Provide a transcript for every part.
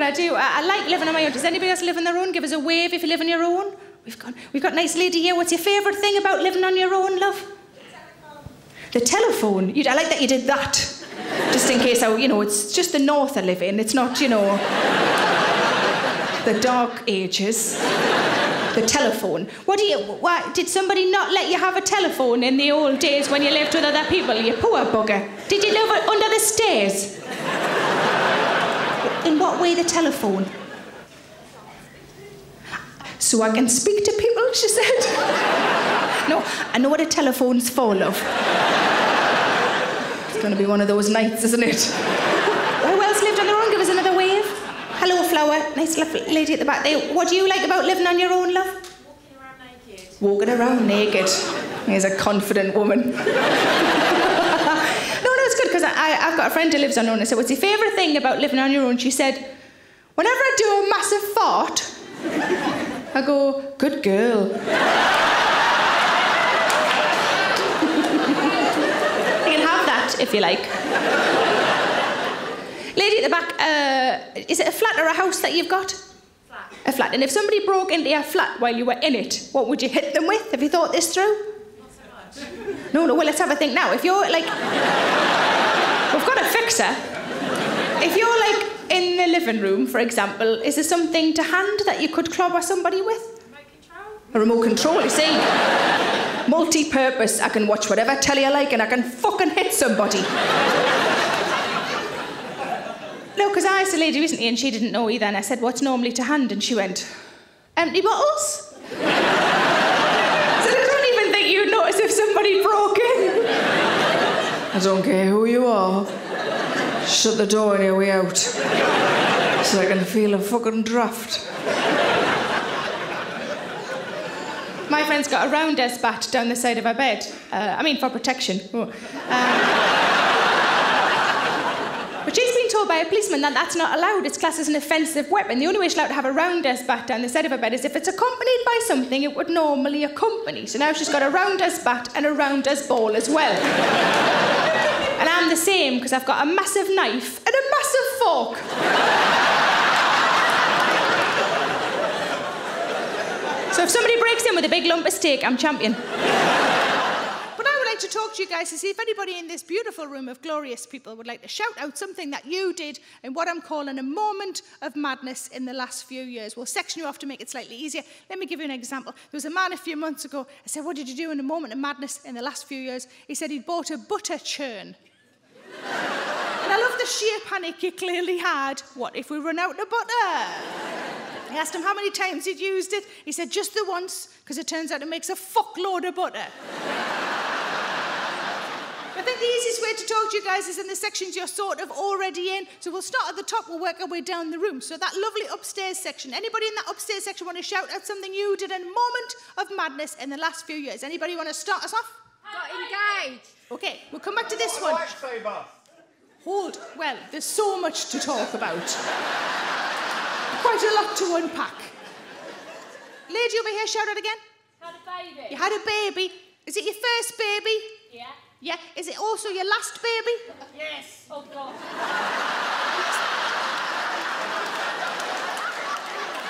But I do. I, I like living on my own. Does anybody else live on their own? Give us a wave if you live on your own. We've got we've got a nice lady here. What's your favourite thing about living on your own, love? The telephone. You, I like that you did that. Just in case I, you know, it's just the north I live in. It's not, you know, the dark ages. The telephone. What do you? Why did somebody not let you have a telephone in the old days when you lived with other people? You poor bugger. Did you live under the stairs? In what way the telephone? So I can speak to people, she said. no, I know what a telephone's for, love. It's going to be one of those nights, isn't it? Who else lived on their own? Give us another wave. Hello, Flower. Nice lady at the back there. What do you like about living on your own, love? Walking around naked. Walking around naked. Here's a confident woman. no, no, it's good because I've got a friend who lives on her own. I said, What's your favourite thing about living on your own? She said, Whenever I do a massive fart, I go, Good girl. you can have that if you like. Lady at the back, uh, is it a flat or a house that you've got? Flat. A flat. And if somebody broke into your flat while you were in it, what would you hit them with? Have you thought this through? Not so much. No, no, well, let's have a think now. If you're like. We've got a fixer. If you're like in the living room, for example, is there something to hand that you could clobber somebody with? Remote control. A remote control, you see? Multi purpose. I can watch whatever telly I like and I can fucking hit somebody. No, because I asked a lady recently and she didn't know either, and I said, What's normally to hand? And she went, Empty bottles? so I don't even think you'd notice if somebody broke in. I don't care who you are. Shut the door on your way out. So I can feel a fucking draft. My friend's got a rounders bat down the side of her bed. Uh, I mean, for protection. Oh. Um, but she's been told by a policeman that that's not allowed. It's classed as an offensive weapon. The only way she's allowed to have a rounders bat down the side of her bed is if it's accompanied by something it would normally accompany. So now she's got a rounders bat and a round ball as well. The same because I've got a massive knife and a massive fork. So if somebody breaks in with a big lump of steak, I'm champion. But I would like to talk to you guys to see if anybody in this beautiful room of glorious people would like to shout out something that you did in what I'm calling a moment of madness in the last few years. We'll section you off to make it slightly easier. Let me give you an example. There was a man a few months ago. I said, What did you do in a moment of madness in the last few years? He said he'd bought a butter churn. and I love the sheer panic you clearly had. What if we run out of butter? I asked him how many times he'd used it. He said just the once, because it turns out it makes a fuckload of butter. I think the easiest way to talk to you guys is in the sections you're sort of already in. So we'll start at the top, we'll work our way down the room. So that lovely upstairs section. Anybody in that upstairs section want to shout out something you did in a moment of madness in the last few years? Anybody want to start us off? Got engaged. Okay, we'll come back to this one. Hold. Well, there's so much to talk about. Quite a lot to unpack. Lady over here, shout out again. Had a baby. You had a baby. Is it your first baby? Yeah. Yeah. Is it also your last baby? Yes. Oh God.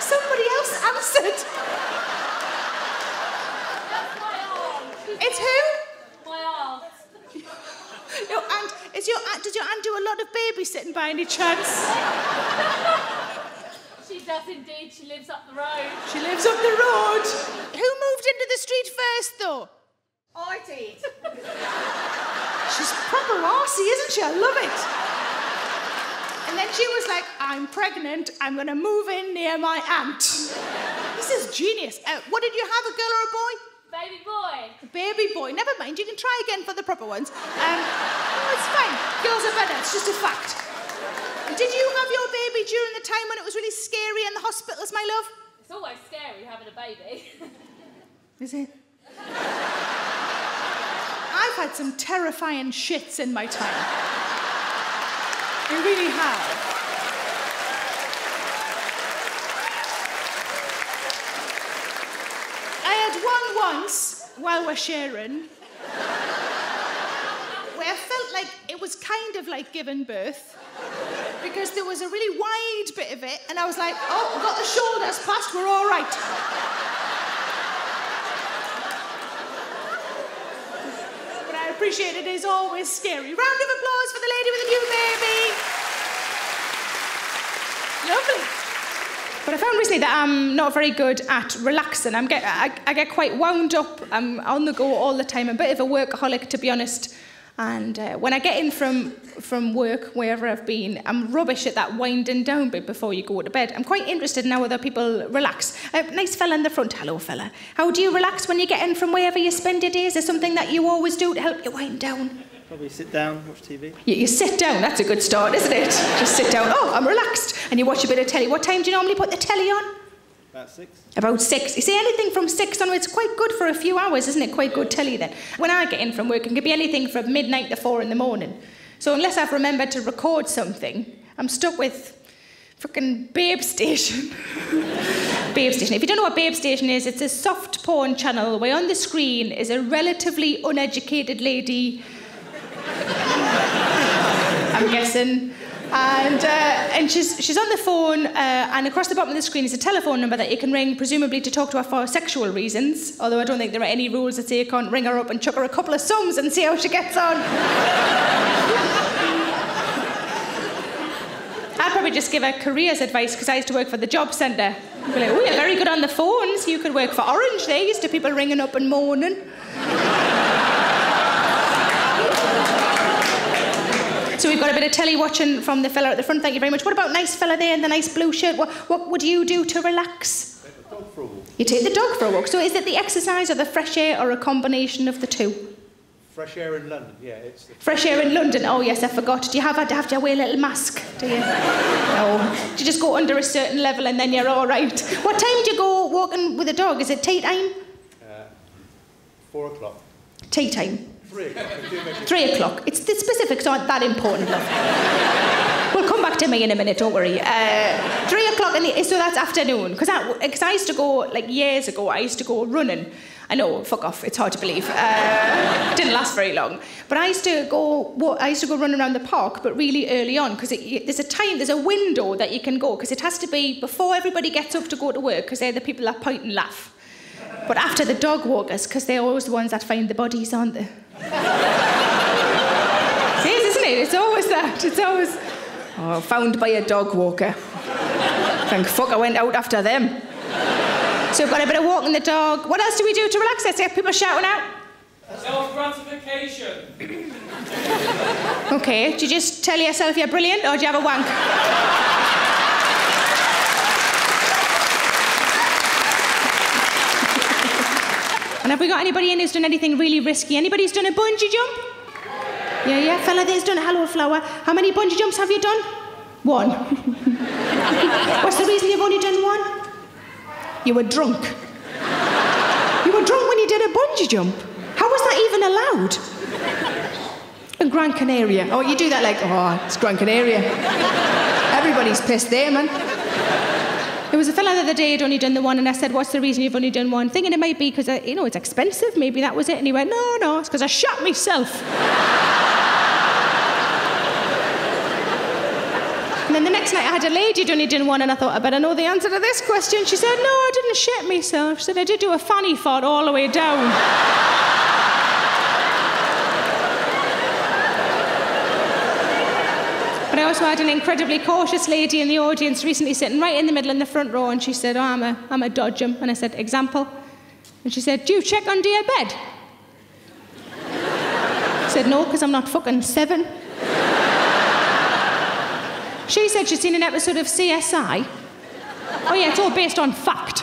Somebody else answered. That's my arm. It's who? My arm. Your aunt. Is your aunt? Did your aunt do a lot of babysitting by any chance? She does indeed. She lives up the road. She lives up the road. Who moved into the street first, though? I did. She's proper arsey, isn't she? I love it. And then she was like, I'm pregnant. I'm going to move in near my aunt. This is genius. Uh, what did you have, a girl or a boy? Baby boy. A baby boy. Never mind, you can try again for the proper ones. Um, no, it's fine. Girls are better. It's just a fact. Did you have your baby during the time when it was really scary in the hospitals, my love? It's always scary having a baby. Is it? I've had some terrifying shits in my time. I really have. I had one once while we're sharing where I felt like it was kind of like giving birth because there was a really wide bit of it, and I was like, oh, got the shoulders past, we're all right. but I appreciate it is always scary. Round of applause for the lady with the new baby. Lovely. But I found recently that I'm not very good at relaxing. I'm get, I, I get quite wound up. I'm on the go all the time. I'm a bit of a workaholic, to be honest. And uh, when I get in from, from work, wherever I've been, I'm rubbish at that winding down bit before you go to bed. I'm quite interested in how other people relax. A nice fella in the front. Hello, fella. How do you relax when you get in from wherever you spend your days? Is there something that you always do to help you wind down? Probably sit down, watch TV. You, you sit down. That's a good start, isn't it? Just sit down. Oh, I'm relaxed. And you watch a bit of telly. What time do you normally put the telly on? About six. About six. You see, anything from six onwards, quite good for a few hours, isn't it? Quite good telly then. When I get in from work, it can be anything from midnight to four in the morning. So unless I've remembered to record something, I'm stuck with freaking Babe Station. Babe Station. If you don't know what Babe Station is, it's a soft porn channel where on the screen is a relatively uneducated lady. I'm guessing and, uh, and she's, she's on the phone, uh, and across the bottom of the screen is a telephone number that you can ring, presumably to talk to her for sexual reasons. Although I don't think there are any rules that say you can't ring her up and chuck her a couple of sums and see how she gets on. I'd probably just give her careers advice because I used to work for the job centre. Be like, oh, you're very good on the phones. You could work for Orange. They used to people ringing up and moaning. So we've got a bit of telly watching from the fella at the front. Thank you very much. What about nice fella there in the nice blue shirt? What, what would you do to relax? Take the dog for a walk. You take the dog for a walk. So is it the exercise or the fresh air or a combination of the two? Fresh air in London, yeah. It's the Fresh air in London. Oh yes, I forgot. Do you have, to have to wear a little mask? Do you? No. Do you just go under a certain level and then you're all right? What time do you go walking with a dog? Is it tea time? uh, four o'clock. Tea time. Three o'clock. Three o'clock. It's the specifics aren't that important, we'll come back to me in a minute. Don't worry. Uh, three o'clock in the so that's afternoon. Because I, 'cause I used to go like years ago. I used to go running. I know, fuck off. It's hard to believe. Uh, didn't last very long. But I used to go. wa- I used to go run around the park, but really early on because there's a time, there's a window that you can go because it has to be before everybody gets up to go to work because they're the people that point and laugh. But after the dog walkers, because they're always the ones that find the bodies, aren't they? It is, isn't it? It's always that. It's always oh, found by a dog walker. Thank fuck I went out after them. So we've got a bit of walking the dog. What else do we do to relax? Let's get people shouting out. Self gratification. Okay, do you just tell yourself you're brilliant or do you have a wank? And have we got anybody in who's done anything really risky? Anybody who's done a bungee jump? Yeah, yeah, fella there's done a hello flower. How many bungee jumps have you done? One. What's the reason you've only done one? You were drunk. You were drunk when you did a bungee jump. How was that even allowed? In Gran Canaria. Oh, you do that like, oh, it's Gran Canaria. Everybody's pissed there, man. There was a fella the other day who'd only done the one, and I said, What's the reason you've only done one? Thinking it might be because, uh, you know, it's expensive. Maybe that was it. And he went, No, no, it's because I shot myself. and then the next night I had a lady who'd only done one, and I thought, I better know the answer to this question. She said, No, I didn't shit myself. She said, I did do a fanny fart all the way down. I also had an incredibly cautious lady in the audience recently sitting right in the middle in the front row, and she said, oh, I'm a, I'm a dodgem. And I said, Example? And she said, Do you check under your bed? I said, No, because I'm not fucking seven. She said she'd seen an episode of CSI. Oh, yeah, it's all based on fact.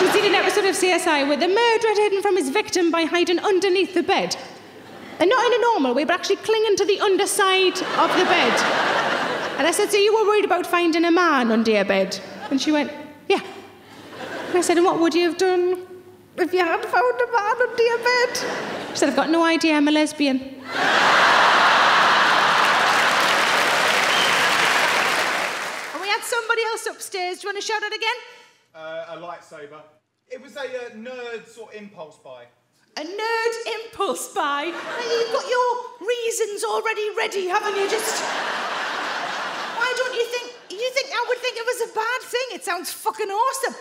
She'd seen an episode of CSI where the murderer had hidden from his victim by hiding underneath the bed. And not in a normal way, but actually clinging to the underside of the bed. And I said, So you were worried about finding a man under your bed? And she went, Yeah. And I said, And what would you have done if you had found a man under your bed? She said, I've got no idea, I'm a lesbian. And we had somebody else upstairs. Do you want to shout it again? Uh, a lightsaber. It was a uh, nerd sort of impulse buy. A nerd impulse buy. Now, You've got your reasons already ready, haven't you? Just. Why don't you think. You think I would think it was a bad thing? It sounds fucking awesome.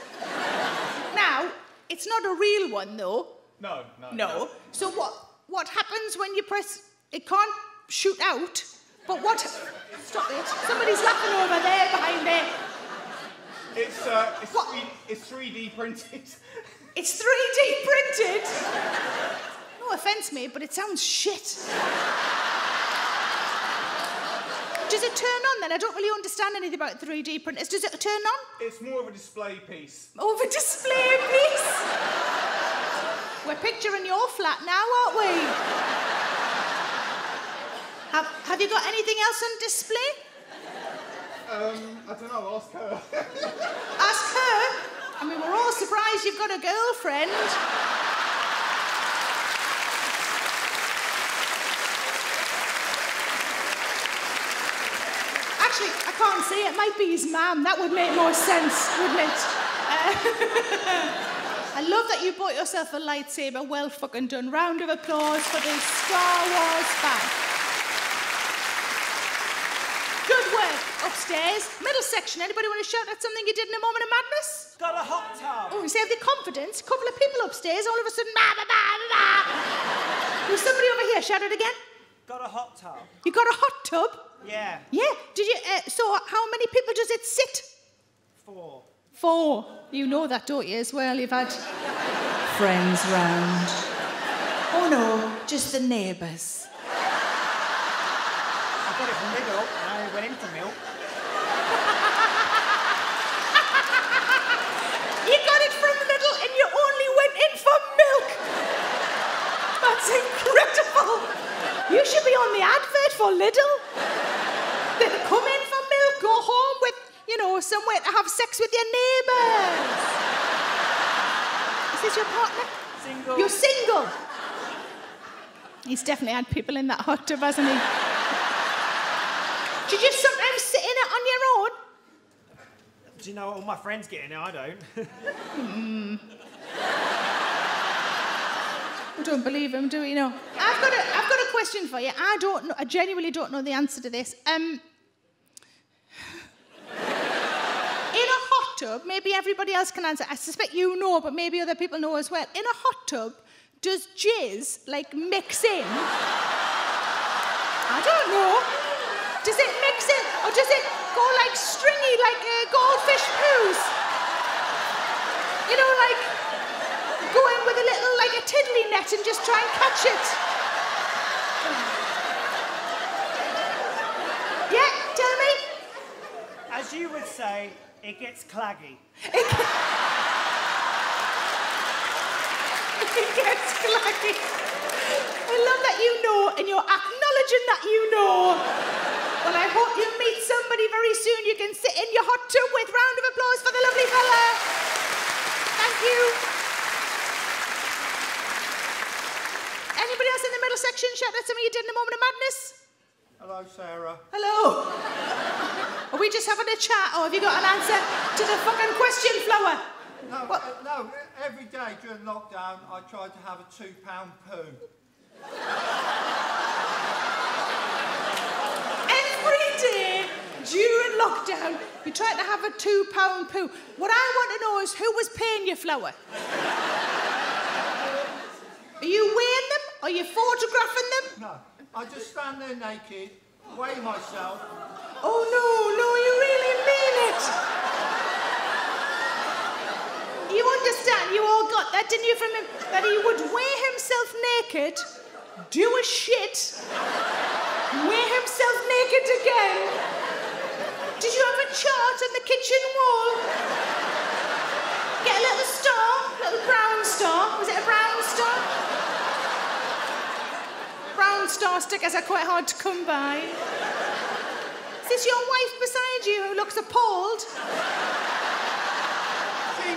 now, it's not a real one though. No, no. No. So what what happens when you press it can't shoot out? But what Stop it. Somebody's laughing over there behind there. It's, uh, it's, What? 3, it's 3D printed. It's 3D printed. No offense, mate, but it sounds shit. Does it turn on then? I don't really understand anything about 3D printers. Does it turn on? it's more of a display piece. Of a display piece. We're picturing your flat now, aren't we? Have, have you got anything else on display? Um, I don't know, ask her. Ask her. I mean, we're all surprised you've got a girlfriend. Actually, I can't say it. Might be his mum. That would make more sense, wouldn't it? Uh, I love that you bought yourself a lightsaber. Well fucking done. Round of applause for the Star Wars fan. Good work. Upstairs. Middle section. Anybody want to shout at something you did in a moment of madness? Got a hot tub. Oh, you see, have the confidence. A couple of people upstairs, all of a sudden, bah, bah, bah, bah, bah. There's somebody over here. Shout it again. Got a hot tub. You got a hot tub? Yeah. Yeah. Did you? Uh, so, how many people does it sit? Four. Four. You know that, don't you? As well, you've had friends round. Oh no, just the neighbours. I got it from Lidl and I went in for milk. You got it from Lidl and you only went in for milk. That's incredible. You should be on the advert for Lidl. They come in for milk, go home with, you know, somewhere to have sex with your neighbours. Is this your partner? Single. You're single. He's definitely had people in that hot tub, hasn't he? Do you just sometimes sit in it on your own? Do you know all my friends get in it? I don't. I don't believe him, do you know? I've got a, I've got a question for you. I don't know, I genuinely don't know the answer to this. Um, in a hot tub, maybe everybody else can answer. I suspect you know, but maybe other people know as well. In a hot tub, does jizz like mix in? I don't know. Does it mix in, or does it go like stringy, like uh, goldfish poos? You know, like go in with a little, like a tiddly net and just try and catch it. Yeah, tell me. As you would say, it gets claggy. It gets clacky. I love that you know and you're acknowledging that you know. Well, I hope you meet somebody very soon you can sit in your hot tub with. Round of applause for the lovely fella. Thank you. Anybody else in the middle section shout out something you did in a moment of madness? Hello, Sarah. Hello. Are we just having a chat or have you got an answer to the fucking question, Flower? No, uh, no, every day during lockdown I tried to have a two pound poo. Every day during lockdown, you tried to have a two pound poo. What I want to know is who was paying your Flower? Are you weighing them? Are you photographing them? No, I just stand there naked, weigh myself. Oh no, no, you really mean it. You understand, you all got that, didn't you, from him? That he would weigh himself naked, do a shit, weigh himself naked again. Did you have a chart on the kitchen wall? Get a little star, little brown star. Was it a brown star? Brown star stickers are quite hard to come by. Is this your wife beside you who looks appalled?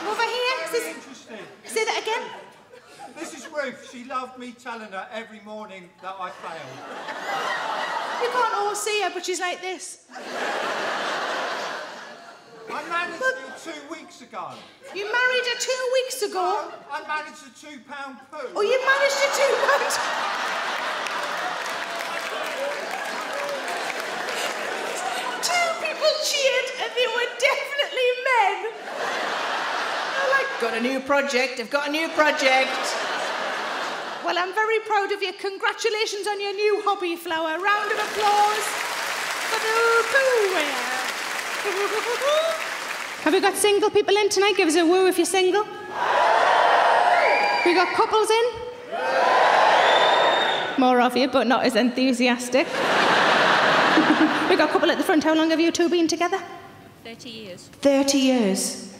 Over here, very this- interesting. Say that again. This is Ruth. She loved me telling her every morning that I failed. You can't all see her, but she's like this. I managed it two weeks ago. You married her two weeks ago. I managed a two pound poo. Oh, you managed to do that. Two people cheered, and they were definitely men. Got a new project. I've got a new project. Well, I'm very proud of you. Congratulations on your new hobby, Flower. Round of applause for the poo Have we got single people in tonight? Give us a woo if you're single. We got couples in? More of you, but not as enthusiastic. we got a couple at the front. How long have you two been together? 30 years. 30 years.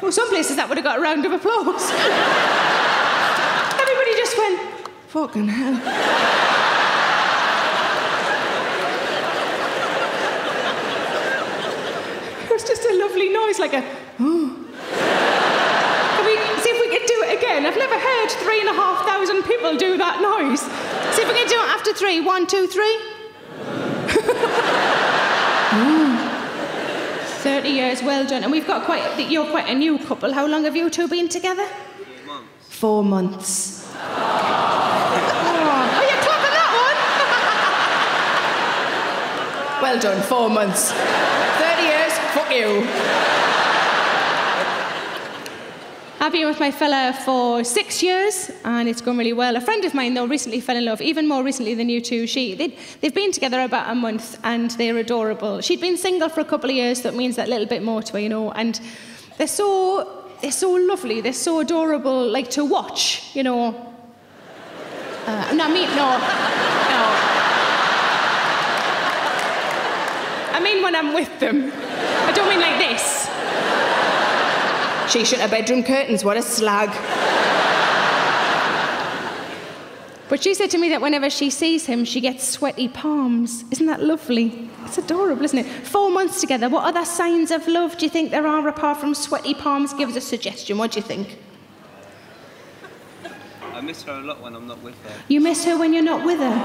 Well, some places that would have got a round of applause. Everybody just went, fucking hell. it was just a lovely like a, oh. Can we see if we can do it again? I've never heard three and a half thousand people do that noise. See if we can do it after three. One, two, three. Ooh. 30 years, well done. And we've got quite, you're quite a new couple. How long have you two been together? Four months. oh, oh, you're clapping that one? well done, four months. 30 years, fuck you. I've been with my fella for six years, and it's gone really well. A friend of mine, though, recently fell in love, even more recently than you two. She, they, they've been together about a month, and they're adorable. She'd been single for a couple of years, so that means that little bit more to her, you know. And they're so, they're so lovely. They're so adorable, like to watch, you know. Uh, no, I mean, no, no. I mean when I'm with them. I don't mean like this. She shut her bedroom curtains, what a slag. But she said to me that whenever she sees him, she gets sweaty palms. Isn't that lovely? It's adorable, isn't it? Four months together. What other signs of love do you think there are apart from sweaty palms? Give us a suggestion. What do you think? I miss her a lot when I'm not with her. You miss her when you're not with her.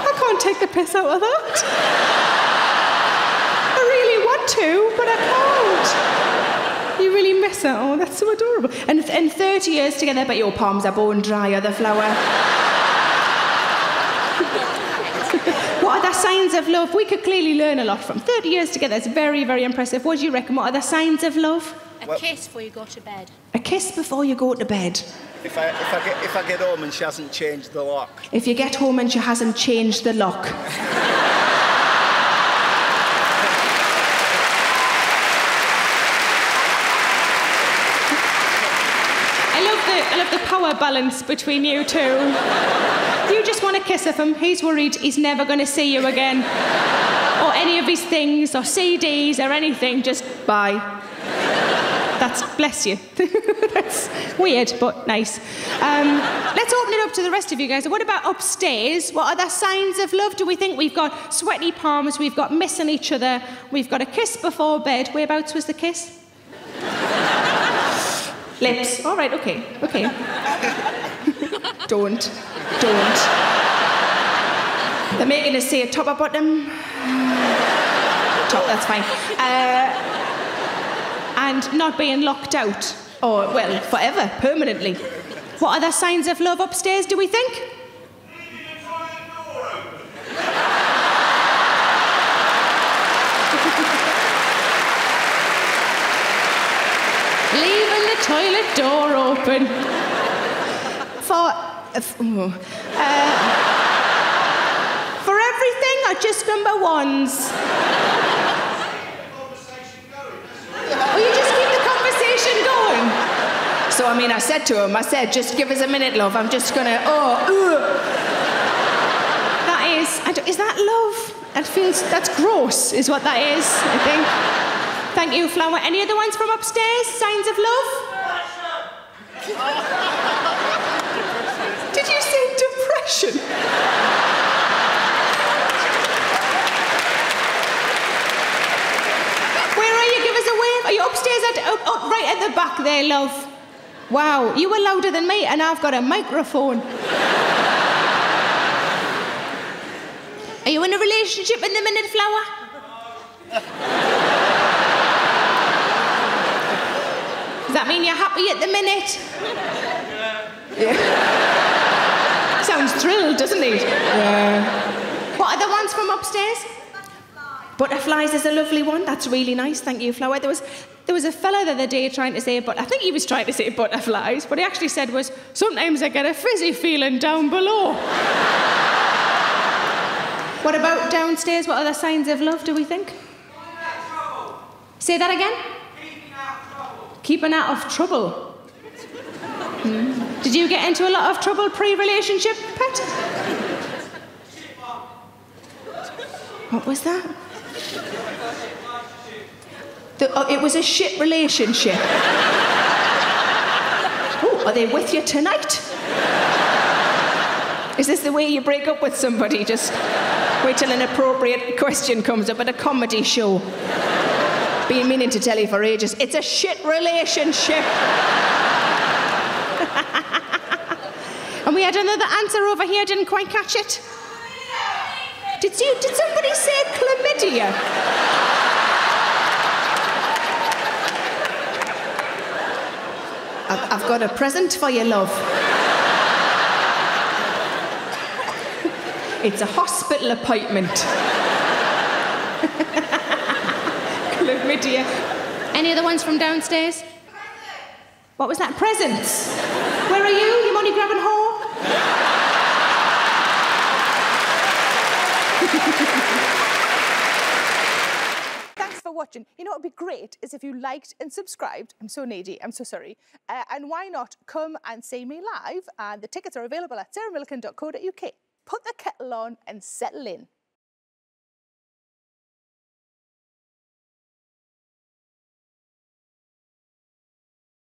I can't take the piss out of that. I really want to, but I can't. You miss her. Oh, that's so adorable. And, and 30 years together, but your palms are bone dry, other flower? what are the signs of love? We could clearly learn a lot from 30 years together. It's very, very impressive. What do you reckon? What are the signs of love? A kiss before you go to bed. A kiss before you go to bed. If I, if, I get, if I get home and she hasn't changed the lock. If you get home and she hasn't changed the lock. I love the I love the power balance between you two. You just want a kiss of him. He's worried he's never going to see you again. Or any of his things, or CDs, or anything. Just bye. That's bless you. That's weird, but nice. Um, let's open it up to the rest of you guys. What about upstairs? What the signs of love? Do we think we've got sweaty palms? We've got missing each other. We've got a kiss before bed. Whereabouts was the kiss? Lips. All right. Okay. Okay. don't. Don't. They're making us say top or bottom. Top. That's fine. Uh, and not being locked out. Or, well, forever, permanently. What other signs of love upstairs do we think? Toilet door open. For. Uh, uh, for everything or just number ones? Will you just keep the conversation going? So, I mean, I said to him, I said, just give us a minute, love. I'm just gonna, oh, ugh. That is, I is that love? That feels, that's gross, is what that is, I think. Thank you, Flower. Any other ones from upstairs? Signs of love? Did you say depression? Where are you? Give us a wave. Are you upstairs? At, right at the back there, love. Wow, you were louder than me, and I've got a microphone. Are you in a relationship in the minute, Flower? That mean you're happy at the minute? Yeah. Sounds thrilled, doesn't he? Yeah. What are the ones from upstairs? Butterflies Butterflies is a lovely one. That's really nice. Thank you, Flower. There was, there was a fella the other day trying to say, but I think he was trying to say butterflies. What he actually said was, sometimes I get a fizzy feeling down below. what about downstairs? What other signs of love do we think? Say that again. Keeping out of trouble. Hmm. Did you get into a lot of trouble pre-relationship, Pet? What was that? The, oh, it was a shit relationship. oh, are they with you tonight? Is this the way you break up with somebody? Just wait till an appropriate question comes up at a comedy show. Been meaning to tell you for ages. It's a shit relationship. and we had another answer over here, didn't quite catch it. Did you did somebody say chlamydia? I've, I've got a present for you, love. it's a hospital appointment. Chlamydia. Any other ones from downstairs? What was that? Presents. Where are you? You money grabbing whore? Thanks for watching. You know what would be great is if you liked and subscribed. I'm so needy, I'm so sorry. Uh, and why not come and see me live? And the tickets are available at sarahmillican.co.uk. Put the kettle on and settle in.